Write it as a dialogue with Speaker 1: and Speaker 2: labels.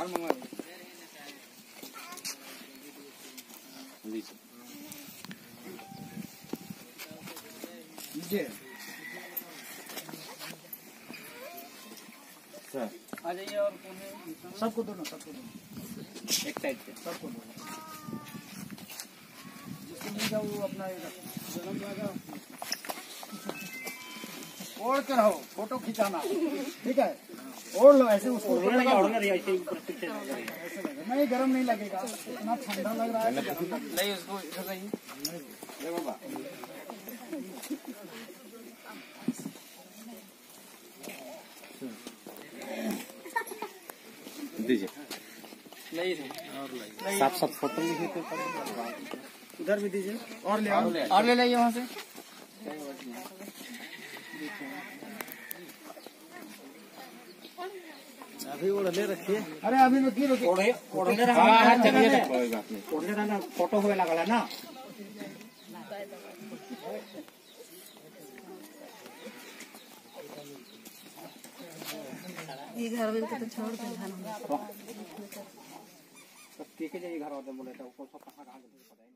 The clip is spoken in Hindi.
Speaker 1: और मंगवा
Speaker 2: लीजिए सर,
Speaker 1: आ और सबको दो ना सबको दो
Speaker 2: एक साइड से
Speaker 1: सबको दो जिसको नहीं जाओ वो अपना जन्म लगा ओढ़ कर रहो फ़ोटो खिंचाना। ठीक है? ओढ़ लो ऐसे उसको नहीं गर्म नहीं लगेगा। इतना ठंडा लग रहा है।
Speaker 2: नहीं उसको इधर नहीं। दीजिए।
Speaker 1: नहीं
Speaker 2: साफ़ साफ़ फ़ोटो तो
Speaker 1: उधर भी दीजिए। और ले आओ। और ले लाइए वहाँ से।
Speaker 2: अभी ओढ़ले रखिए।
Speaker 1: अरे अभी रोकी
Speaker 2: ओढ़े ओढ़ले
Speaker 1: हाँ, हाँ, चलिए।
Speaker 2: कोई बात नहीं
Speaker 1: ओढ़ने रहना फ़ोटो हुए लगा ना।
Speaker 3: ये घर में तो छोड़ दे घर में
Speaker 1: सब के जाइए घर वाले बोले तो उसको सब कहाँ कहाँ पता है